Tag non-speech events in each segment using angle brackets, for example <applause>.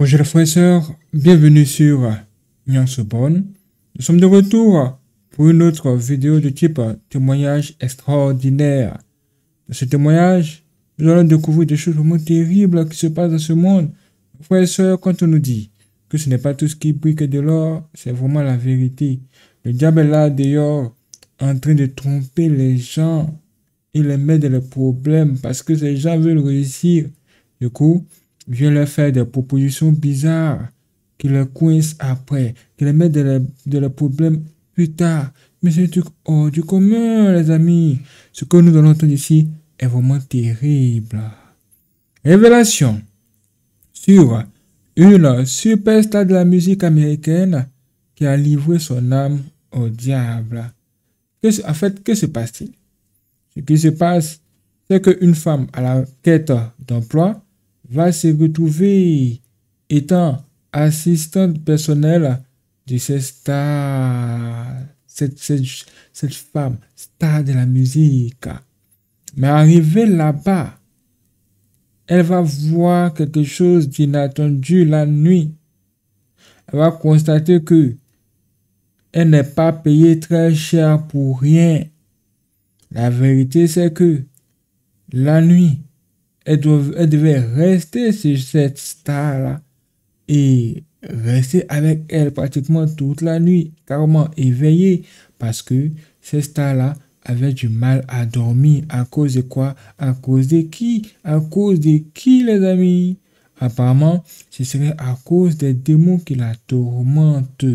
Bonjour les frères et sœurs, bienvenue sur Nyans Bonne. Nous sommes de retour pour une autre vidéo de type témoignage extraordinaire. Dans ce témoignage, nous allons découvrir des choses vraiment terribles qui se passent dans ce monde. Frères et sœurs, quand on nous dit que ce n'est pas tout ce qui brille que de l'or, c'est vraiment la vérité. Le diable est là d'ailleurs en train de tromper les gens et les mettre dans les problèmes parce que ces gens veulent réussir. Du coup, viens leur faire des propositions bizarres qui les coincent après, qui les mettent dans les, problèmes plus tard. Mais c'est truc hors du commun, les amis. Ce que nous allons entendre ici est vraiment terrible. Révélation sur une superstar de la musique américaine qui a livré son âme au diable. En fait, que se passe-t-il? Ce qui se passe, c'est qu'une femme à la quête d'emploi va se retrouver étant assistante personnelle de cette star, cette, cette, femme, star de la musique. Mais arrivée là-bas, elle va voir quelque chose d'inattendu la nuit. Elle va constater que elle n'est pas payée très cher pour rien. La vérité, c'est que la nuit, elle, devait rester sur cette star-là et rester avec elle pratiquement toute la nuit, carrément éveillée, parce que cette star-là avait du mal à dormir. À cause de quoi? À cause de qui? À cause de qui, les amis? Apparemment, ce serait à cause des démons qui la tourmentent.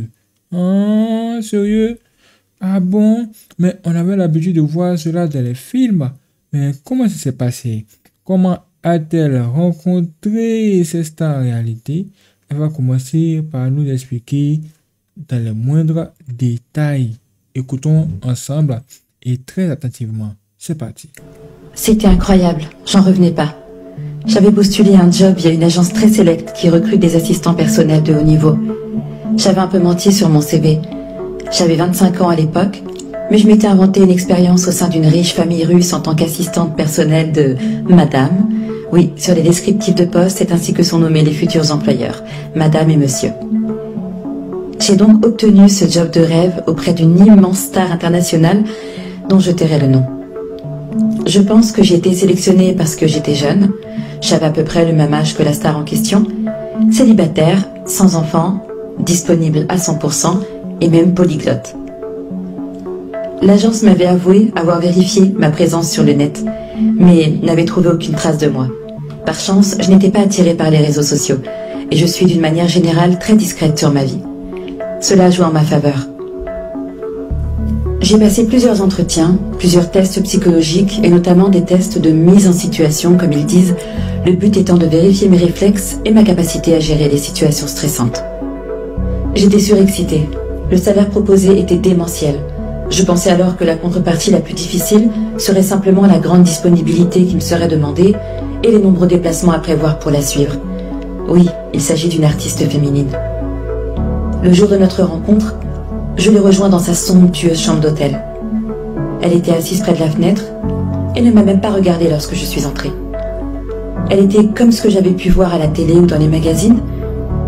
Ah, sérieux? Ah bon? Mais on avait l'habitude de voir cela dans les films. Mais comment ça s'est passé? Comment a-t-elle rencontré ces stars en réalité Elle va commencer par nous expliquer dans les moindres détails. Écoutons ensemble et très attentivement. C'est parti. C'était incroyable, j'en revenais pas. J'avais postulé un job via une agence très sélecte qui recrute des assistants personnels de haut niveau. J'avais un peu menti sur mon CV. J'avais 25 ans à l'époque, mais je m'étais inventé une expérience au sein d'une riche famille russe en tant qu'assistante personnelle de Madame. Oui, sur les descriptifs de poste, c'est ainsi que sont nommés les futurs employeurs, Madame et Monsieur. J'ai donc obtenu ce job de rêve auprès d'une immense star internationale dont je tairai le nom. Je pense que j'ai été sélectionnée parce que j'étais jeune, j'avais à peu près le même âge que la star en question, célibataire, sans enfant, disponible à 100% et même polyglotte. L'agence m'avait avoué avoir vérifié ma présence sur le net, mais n'avait trouvé aucune trace de moi. Par chance, je n'étais pas attirée par les réseaux sociaux, et je suis d'une manière générale très discrète sur ma vie. Cela joue en ma faveur. J'ai passé plusieurs entretiens, plusieurs tests psychologiques et notamment des tests de mise en situation, comme ils disent, le but étant de vérifier mes réflexes et ma capacité à gérer les situations stressantes. J'étais surexcitée. Le salaire proposé était démentiel. Je pensais alors que la contrepartie la plus difficile serait simplement la grande disponibilité qui me serait demandée et les nombreux déplacements à prévoir pour la suivre. Oui, il s'agit d'une artiste féminine. Le jour de notre rencontre, je l'ai rejoint dans sa somptueuse chambre d'hôtel. Elle était assise près de la fenêtre et ne m'a même pas regardée lorsque je suis entrée. Elle était comme ce que j'avais pu voir à la télé ou dans les magazines,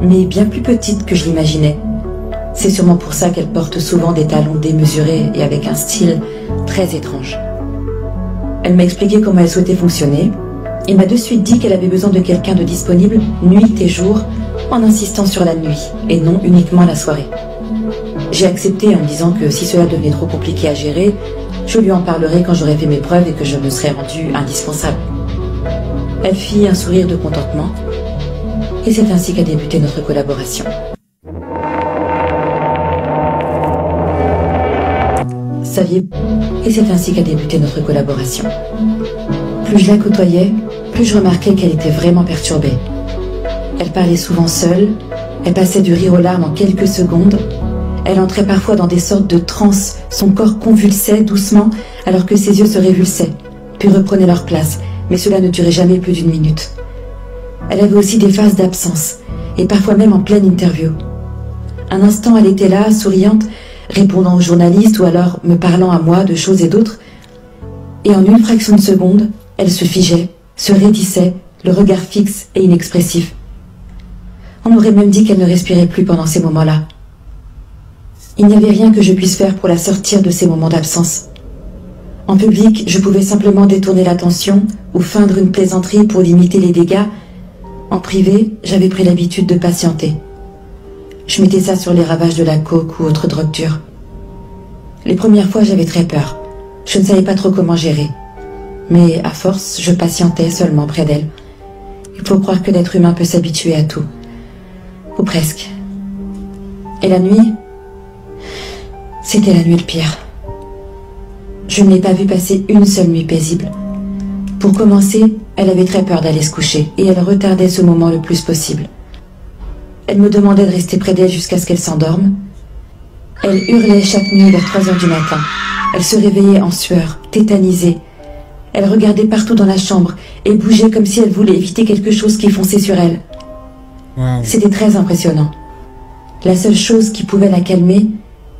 mais bien plus petite que je l'imaginais. C'est sûrement pour ça qu'elle porte souvent des talons démesurés et avec un style très étrange. Elle m'a expliqué comment elle souhaitait fonctionner et m'a de suite dit qu'elle avait besoin de quelqu'un de disponible nuit et jour en insistant sur la nuit et non uniquement la soirée. J'ai accepté en disant que si cela devenait trop compliqué à gérer, je lui en parlerai quand j'aurai fait mes preuves et que je me serai rendu indispensable. Elle fit un sourire de contentement et c'est ainsi qu'a débuté notre collaboration. Et c'est ainsi qu'a débuté notre collaboration. Plus je la côtoyais, plus je remarquais qu'elle était vraiment perturbée. Elle parlait souvent seule, elle passait du rire aux larmes en quelques secondes elle entrait parfois dans des sortes de transes, son corps convulsait doucement alors que ses yeux se révulsaient, puis reprenaient leur place, mais cela ne durait jamais plus d'une minute. Elle avait aussi des phases d'absence, et parfois même en pleine interview. Un instant, elle était là, souriante, répondant aux journalistes ou alors me parlant à moi de choses et d'autres, et en une fraction de seconde, elle se figeait, se raidissait, le regard fixe et inexpressif. On aurait même dit qu'elle ne respirait plus pendant ces moments-là. Il n'y avait rien que je puisse faire pour la sortir de ces moments d'absence. En public, je pouvais simplement détourner l'attention ou feindre une plaisanterie pour limiter les dégâts. En privé, j'avais pris l'habitude de patienter. Je mettais ça sur les ravages de la coke ou autre drogue. Les premières fois, j'avais très peur. Je ne savais pas trop comment gérer. Mais à force, je patientais seulement près d'elle. Il faut croire que l'être humain peut s'habituer à tout. Ou presque. Et la nuit? C'était la nuit le pire. Je ne l'ai pas vue passer une seule nuit paisible. Pour commencer, elle avait très peur d'aller se coucher et elle retardait ce moment le plus possible. Elle me demandait de rester près d'elle jusqu'à ce qu'elle s'endorme. Elle hurlait chaque nuit vers 3 heures du matin. Elle se réveillait en sueur, tétanisée. Elle regardait partout dans la chambre et bougeait comme si elle voulait éviter quelque chose qui fonçait sur elle. C'était très impressionnant. La seule chose qui pouvait la calmer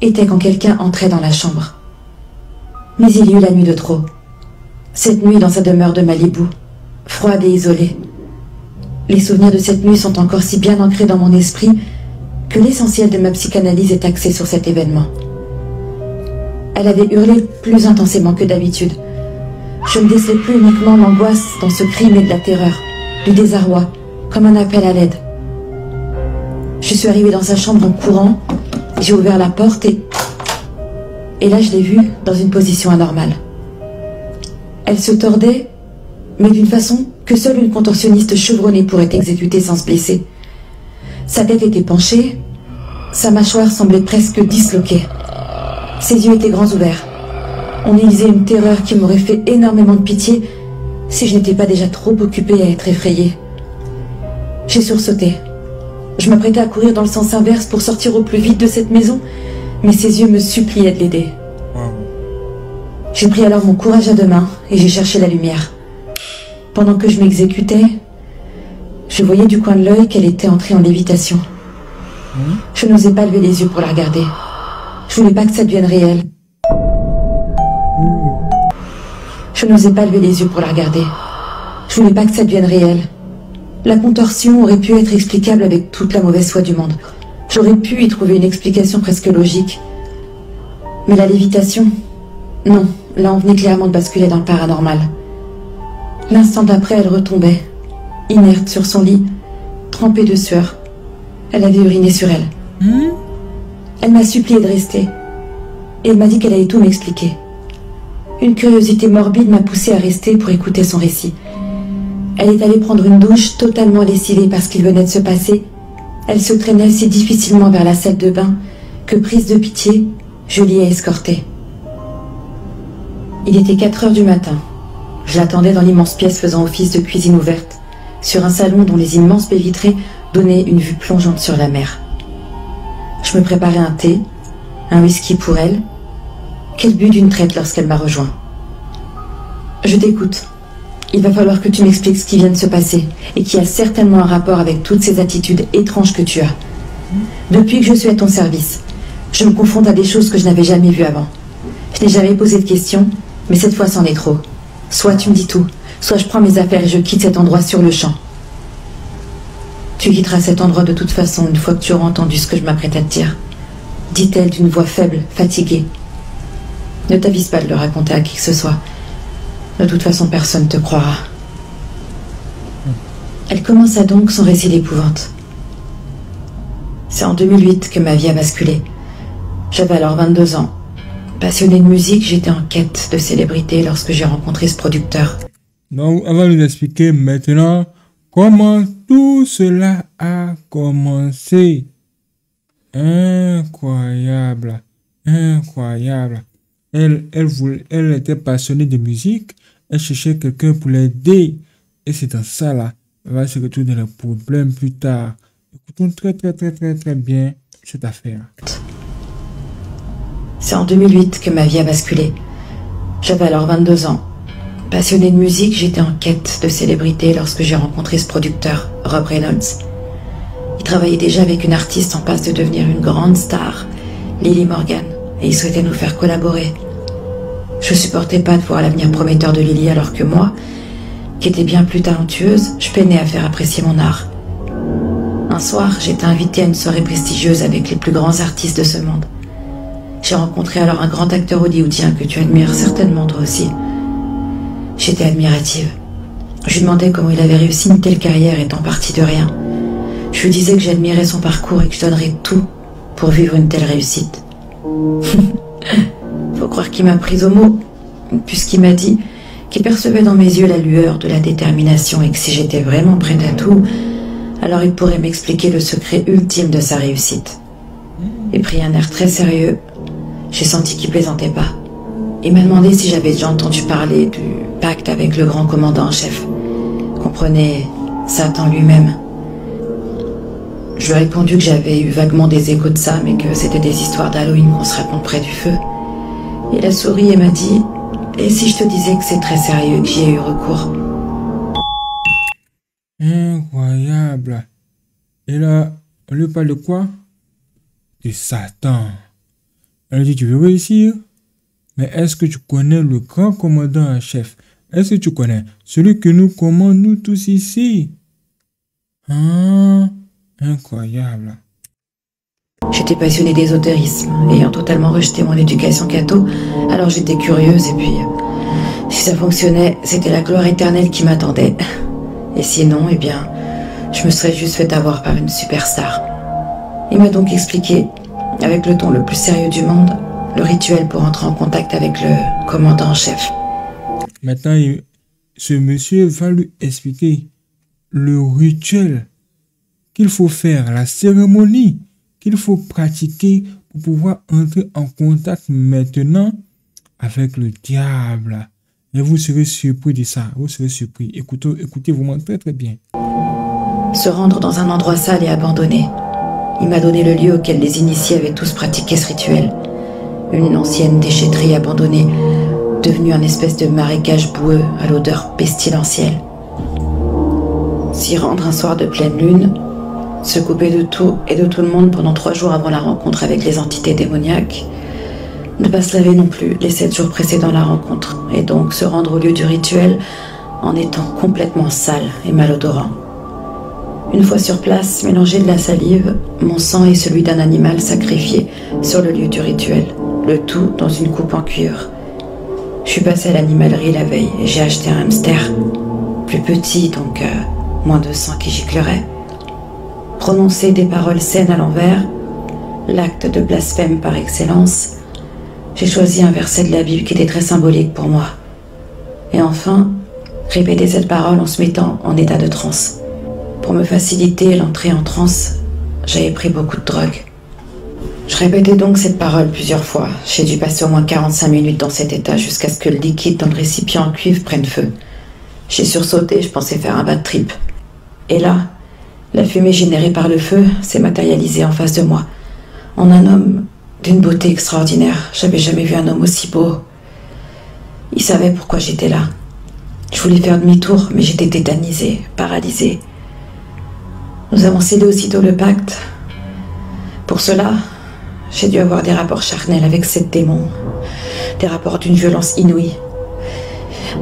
était quand quelqu'un entrait dans la chambre. Mais il y eut la nuit de trop. Cette nuit dans sa demeure de Malibu, froide et isolée. Les souvenirs de cette nuit sont encore si bien ancrés dans mon esprit que l'essentiel de ma psychanalyse est axé sur cet événement. Elle avait hurlé plus intensément que d'habitude. Je ne décelais plus uniquement l'angoisse dans ce crime et de la terreur, du désarroi, comme un appel à l'aide. Je suis arrivée dans sa chambre en courant, j'ai ouvert la porte et... Et là, je l'ai vue dans une position anormale. Elle se tordait, mais d'une façon que seule une contorsionniste chevronnée pourrait exécuter sans se blesser. Sa tête était penchée, sa mâchoire semblait presque disloquée. Ses yeux étaient grands ouverts. On y lisait une terreur qui m'aurait fait énormément de pitié si je n'étais pas déjà trop occupée à être effrayée. J'ai sursauté. Je m'apprêtais à courir dans le sens inverse pour sortir au plus vite de cette maison, mais ses yeux me suppliaient de l'aider. J'ai pris alors mon courage à deux mains et j'ai cherché la lumière. Pendant que je m'exécutais, je voyais du coin de l'œil qu'elle était entrée en lévitation. Je n'osais pas lever les yeux pour la regarder. Je voulais pas que ça devienne réel. Je n'osais pas lever les yeux pour la regarder. Je voulais pas que ça devienne réel. La contorsion aurait pu être explicable avec toute la mauvaise foi du monde. J'aurais pu y trouver une explication presque logique. Mais la lévitation, non, Là, on venait clairement de basculer dans le paranormal. L'instant d'après, elle retombait, inerte sur son lit, trempée de sueur. Elle avait uriné sur elle. Hmm? Elle m'a supplié de rester. Et elle m'a dit qu'elle allait tout m'expliquer. Une curiosité morbide m'a poussé à rester pour écouter son récit. Elle est allée prendre une douche totalement lessivée parce qu'il venait de se passer. Elle se traînait si difficilement vers la salle de bain que, prise de pitié, je l'y ai escortée. Il était 4 heures du matin. Je l'attendais dans l'immense pièce faisant office de cuisine ouverte, sur un salon dont les immenses baies vitrées donnaient une vue plongeante sur la mer. Je me préparais un thé, un whisky pour elle, qu'elle but d'une traite lorsqu'elle m'a rejoint? Je t'écoute. Il va falloir que tu m'expliques ce qui vient de se passer et qui a certainement un rapport avec toutes ces attitudes étranges que tu as. Depuis que je suis à ton service, je me confronte à des choses que je n'avais jamais vues avant. Je n'ai jamais posé de questions mais cette fois, c'en est trop. Soit tu me dis tout, soit je prends mes affaires et je quitte cet endroit sur le champ. Tu quitteras cet endroit de toute façon une fois que tu auras entendu ce que je m'apprête à te dire. Dit-elle d'une voix faible, fatiguée. Ne t'avise pas de le raconter à qui que ce soit. De toute façon, personne ne te croira. Elle commença donc son récit d'épouvante. C'est en 2008 que ma vie a basculé. J'avais alors 22 ans Passionné de musique, j'étais en quête de célébrité lorsque j'ai rencontré ce producteur. Donc, on va nous expliquer maintenant comment tout cela a commencé. Incroyable, incroyable. Elle, elle, voulait, elle était passionnée de musique, elle cherchait quelqu'un pour l'aider. Et c'est dans ça là, elle va se retrouver dans le problème plus tard. Écoutons très très très très très bien cette affaire. C'est en 2008 que ma vie a basculé. J'avais alors 22 ans. Passionné de musique, j'étais en quête de célébrité lorsque j'ai rencontré ce producteur, Rob Reynolds. Il travaillait déjà avec une artiste en passe de devenir une grande star, Lily Morgan, et il souhaitait nous faire collaborer. Je supportais pas de voir l'avenir prometteur de Lily alors que moi, qui étais bien plus talentueuse, je peinais à faire apprécier mon art. Un soir, j'étais invitée à une soirée prestigieuse avec les plus grands artistes de ce monde. J'ai rencontré alors un grand acteur hollywoodien que tu admires certainement toi aussi. J'étais admirative. Je lui demandais comment il avait réussi une telle carrière étant parti de rien. Je lui disais que j'admirais son parcours et que je donnerais tout pour vivre une telle réussite. <laughs> Faut croire qu'il m'a prise au mot, puisqu'il m'a dit qu'il percevait dans mes yeux la lueur de la détermination et que si j'étais vraiment prête à tout, alors il pourrait m'expliquer le secret ultime de sa réussite. Il prit un air très sérieux. J'ai senti qu'il plaisantait pas. Il m'a demandé si j'avais déjà entendu parler du pacte avec le grand commandant en chef. Comprenez, Satan lui-même. Je lui ai répondu que j'avais eu vaguement des échos de ça, mais que c'était des histoires d'Halloween qu'on se raconte près du feu. Il a souri et m'a dit Et si je te disais que c'est très sérieux que j'y ai eu recours Incroyable. Et là, on lui parle de quoi? De Satan. Elle dit Tu veux réussir Mais est-ce que tu connais le grand commandant en chef? Est-ce que tu connais? Celui que nous commandons nous tous ici Hein? Incroyable. J'étais passionnée d'ésotérisme, ayant totalement rejeté mon éducation catho, alors j'étais curieuse et puis si ça fonctionnait, c'était la gloire éternelle qui m'attendait. Et sinon, eh bien, je me serais juste fait avoir par une superstar. Il m'a donc expliqué, avec le ton le plus sérieux du monde, le rituel pour entrer en contact avec le commandant en chef. Maintenant, ce monsieur va lui expliquer le rituel qu'il faut faire, la cérémonie qu'il faut pratiquer pour pouvoir entrer en contact maintenant avec le diable. Et vous serez surpris de ça. Vous serez surpris. Écoutez, écoutez vraiment très très bien. Se rendre dans un endroit sale et abandonné. Il m'a donné le lieu auquel les initiés avaient tous pratiqué ce rituel. Une ancienne déchetterie abandonnée, devenue un espèce de marécage boueux à l'odeur pestilentielle. S'y rendre un soir de pleine lune, se couper de tout et de tout le monde pendant trois jours avant la rencontre avec les entités démoniaques, ne pas se laver non plus les sept jours précédant la rencontre, et donc se rendre au lieu du rituel en étant complètement sale et malodorant. Une fois sur place, mélanger de la salive, mon sang et celui d'un animal sacrifié sur le lieu du rituel, le tout dans une coupe en cuivre. Je suis passé à l'animalerie la veille et j'ai acheté un hamster, plus petit donc euh, moins de sang qui giclerait. Prononcer des paroles saines à l'envers, l'acte de blasphème par excellence, j'ai choisi un verset de la Bible qui était très symbolique pour moi. Et enfin, répéter cette parole en se mettant en état de transe. Pour me faciliter l'entrée en transe, j'avais pris beaucoup de drogue. Je répétais donc cette parole plusieurs fois. J'ai dû passer au moins 45 minutes dans cet état jusqu'à ce que le liquide dans le récipient en cuivre prenne feu. J'ai sursauté, je pensais faire un bad trip. Et là, la fumée générée par le feu s'est matérialisée en face de moi, en un homme d'une beauté extraordinaire. J'avais jamais vu un homme aussi beau. Il savait pourquoi j'étais là. Je voulais faire demi-tour, mais j'étais tétanisée, paralysée. Nous avons scellé aussitôt le pacte. Pour cela, j'ai dû avoir des rapports charnels avec cette démon, des rapports d'une violence inouïe.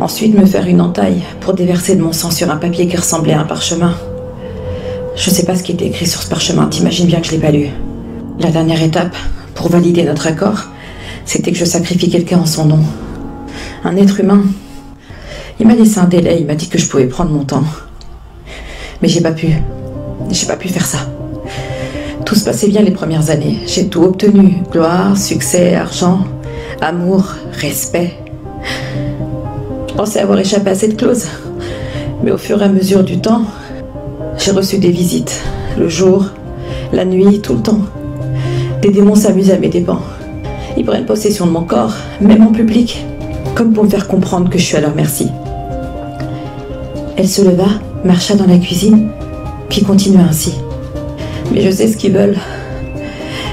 Ensuite, me faire une entaille pour déverser de mon sang sur un papier qui ressemblait à un parchemin. Je sais pas ce qui était écrit sur ce parchemin, t'imagines bien que je l'ai pas lu. La dernière étape, pour valider notre accord, c'était que je sacrifie quelqu'un en son nom. Un être humain. Il m'a laissé un délai, il m'a dit que je pouvais prendre mon temps. Mais j'ai pas pu. J'ai pas pu faire ça. Tout se passait bien les premières années. J'ai tout obtenu. Gloire, succès, argent, amour, respect. Je pensais avoir échappé à cette clause. Mais au fur et à mesure du temps, j'ai reçu des visites. Le jour, la nuit, tout le temps. Des démons s'amusent à mes dépens. Ils prennent possession de mon corps, même en public, comme pour me faire comprendre que je suis à leur merci. Elle se leva, marcha dans la cuisine, puis continua ainsi. Mais je sais ce qu'ils veulent.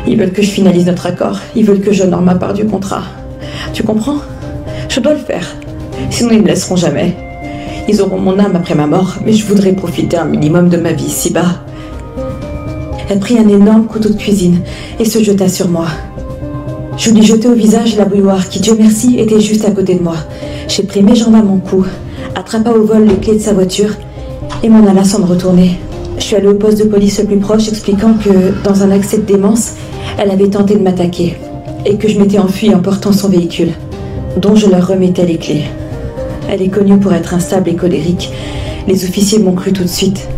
Ils veulent que je finalise notre accord. Ils veulent que j'honore ma part du contrat. Tu comprends? Je dois le faire. Sinon, ils ne me laisseront jamais. Ils auront mon âme après ma mort, mais je voudrais profiter un minimum de ma vie ici-bas. Elle prit un énorme couteau de cuisine et se jeta sur moi. Je lui jetai au visage la bouilloire qui, Dieu merci, était juste à côté de moi. J'ai pris mes jambes à mon cou, attrapa au vol les clés de sa voiture et m'en alla sans me retourner. Je suis allée au poste de police le plus proche expliquant que, dans un accès de démence, elle avait tenté de m'attaquer et que je m'étais enfuie en portant son véhicule, dont je leur remettais les clés. Elle est connue pour être instable et colérique. Les officiers m'ont cru tout de suite.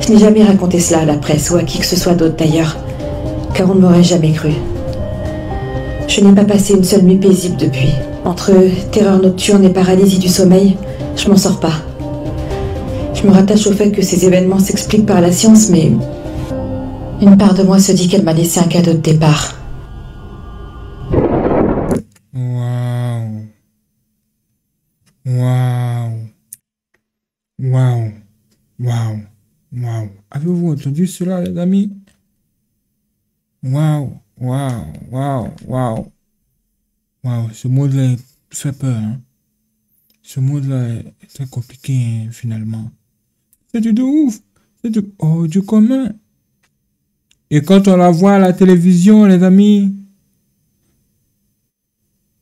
Je n'ai jamais raconté cela à la presse ou à qui que ce soit d'autre d'ailleurs, car on ne m'aurait jamais cru. Je n'ai pas passé une seule nuit paisible depuis. Entre terreur nocturne et paralysie du sommeil, je m'en sors pas. Je me rattache au fait que ces événements s'expliquent par la science, mais une part de moi se dit qu'elle m'a laissé un cadeau de départ. Waouh. Waouh. Waouh. Waouh. Waouh. Avez-vous entendu cela, les amis? Waouh. Waouh. Waouh. Waouh. Waouh. Ce monde-là fait peur. Hein? Ce monde-là est très compliqué, hein, finalement. C'est du de ouf. C'est du, oh, du commun. Et quand on la voit à la télévision, les amis,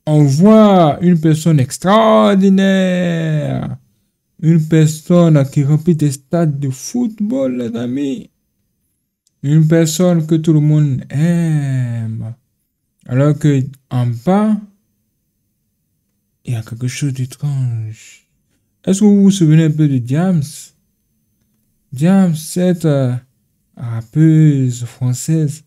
on voit une personne extraordinaire. Une personne qui remplit des stades de football, les amis. Une personne que tout le monde aime. Alors que en bas, il y a quelque chose d'étrange. Est-ce que vous vous souvenez un peu de James? James, cette euh, rappeuse française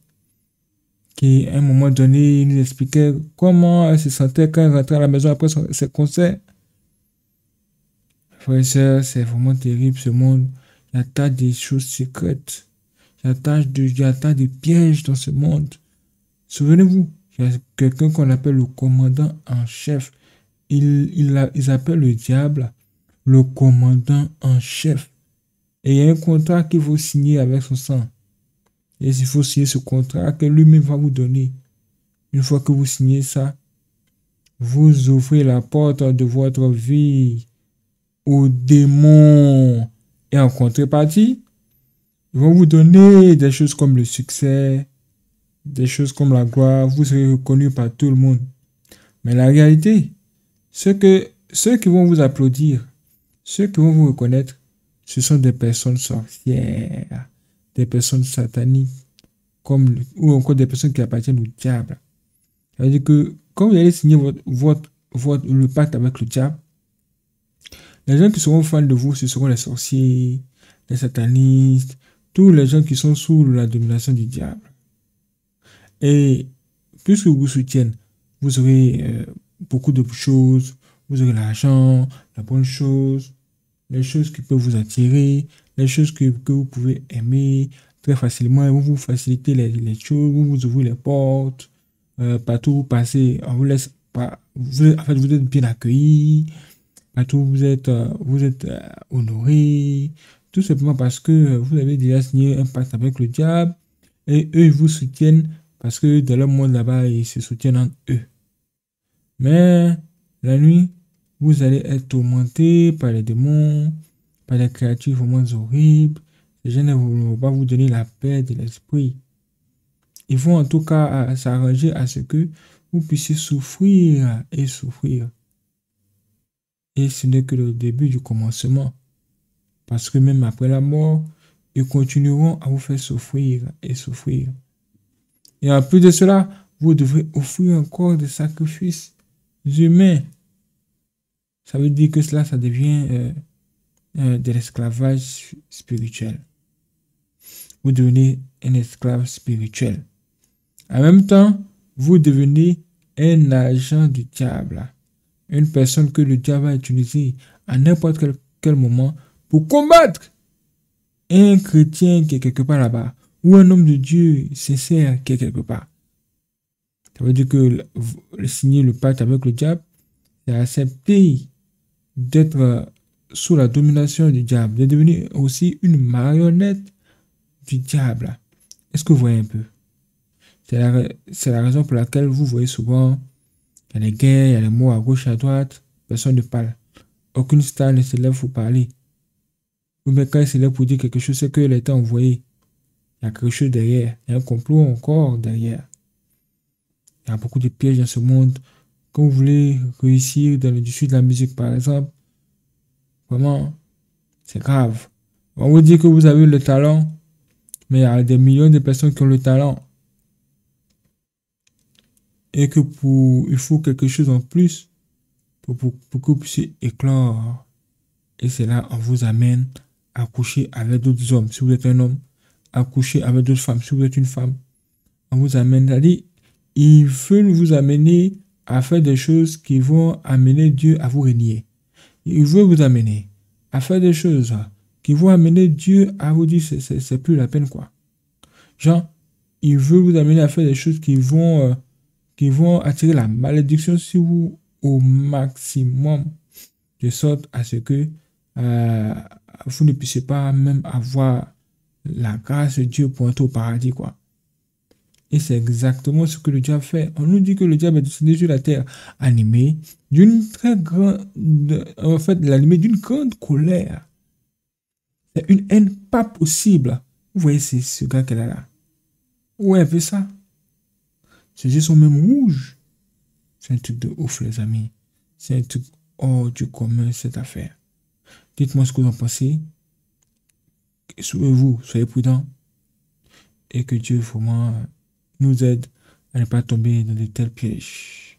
qui, à un moment donné, nous expliquait comment elle se sentait quand elle rentrait à la maison après ses concerts. Frères et sœurs, c'est vraiment terrible ce monde. Il y a tas de choses secrètes. Il y a tas de, il y a de pièges dans ce monde. Souvenez-vous, il y a quelqu'un qu'on appelle le commandant en chef. Il, il, ils appellent le diable le commandant en chef. Et il y a un contrat qu'il faut signer avec son sang. Et il faut signer ce contrat que lui-même va vous donner. Une fois que vous signez ça, vous ouvrez la porte de votre vie aux démons. Et en contrepartie, ils vont vous donner des choses comme le succès, des choses comme la gloire. Vous serez reconnu par tout le monde. Mais la réalité, c'est que ceux qui vont vous applaudir, ceux qui vont vous reconnaître, ce sont des personnes sorcières, des personnes sataniques, comme, ou encore des personnes qui appartiennent au diable. C'est-à-dire que quand vous allez signer votre, votre, le pacte avec le diable, les gens qui seront fans de vous, ce seront les sorciers, les satanistes, tous les gens qui sont sous la domination du diable. Et puisque vous soutiennent, vous aurez euh, beaucoup de choses, vous aurez l'argent, la bonne chose, les choses qui peuvent vous attirer, les choses que, que vous pouvez aimer très facilement, vous vous facilitez les, les choses, vous vous ouvrez les portes, euh, partout où vous passez, on vous laisse pas, en fait, vous êtes bien accueilli, partout vous êtes, euh, vous êtes euh, honoré, tout simplement parce que vous avez déjà signé un pacte avec le diable et eux ils vous soutiennent parce que dans le monde là-bas ils se soutiennent entre eux. Mais la nuit, vous allez être tourmenté par les démons, par les créatures vraiment horribles. Ces gens ne vont pas vous donner la paix de l'esprit. Ils vont en tout cas s'arranger à ce que vous puissiez souffrir et souffrir. Et ce n'est que le début du commencement. Parce que même après la mort, ils continueront à vous faire souffrir et souffrir. Et en plus de cela, vous devrez offrir encore des sacrifices humains ça veut dire que cela, ça devient euh, euh, de l'esclavage spirituel. Vous devenez un esclave spirituel. En même temps, vous devenez un agent du diable. Une personne que le diable a utilisée à n'importe quel, quel moment pour combattre un chrétien qui est quelque part là-bas ou un homme de Dieu sincère qui est quelque part. Ça veut dire que signer le pacte avec le diable, c'est accepter d'être euh, sous la domination du diable, de devenir aussi une marionnette du diable. Est-ce que vous voyez un peu? C'est la, la, raison pour laquelle vous voyez souvent il y a des guerres, il y a des mots à gauche à droite, personne ne parle. Aucune star ne se lève pour parler. Ou bien quand elle se lève pour dire quelque chose, c'est qu'elle a été envoyée. Il y a quelque chose derrière. Il y a un complot encore derrière. Il y a beaucoup de pièges dans ce monde quand vous voulez réussir dans dessus de la musique, par exemple, vraiment, c'est grave. On vous dit que vous avez le talent, mais il y a des millions de personnes qui ont le talent. Et que pour, il faut quelque chose en plus pour, que vous puissiez éclore. Et c'est là, on vous amène à coucher avec d'autres hommes. Si vous êtes un homme, à coucher avec d'autres femmes. Si vous êtes une femme, on vous amène. C'est-à-dire, ils veulent vous amener à faire des choses qui vont amener Dieu à vous régner. Il veut vous amener à faire des choses qui vont amener Dieu à vous dire c'est plus la peine quoi. Genre, il veut vous amener à faire des choses qui vont, euh, qui vont attirer la malédiction sur vous au maximum, de sorte à ce que euh, vous ne puissiez pas même avoir la grâce de Dieu pour au paradis, quoi. Et c'est exactement ce que le diable fait. On nous dit que le diable est descendu sur la terre, animé d'une très grande, en fait, l'animé d'une grande colère. C'est une haine pas possible. Vous voyez, c'est ce gars qu'elle a là. Ouais, fait ça? Ses yeux sont même rouges. C'est un truc de ouf, les amis. C'est un truc hors du commun, cette affaire. Dites-moi ce que vous en pensez. Soyez-vous, soyez prudents. Et que Dieu vraiment nous aide à ne pas tomber dans de tels pièges.